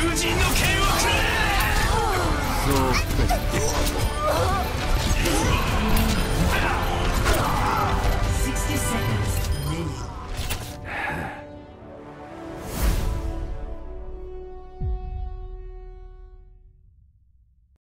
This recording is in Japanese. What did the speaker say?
人の剣をくれそう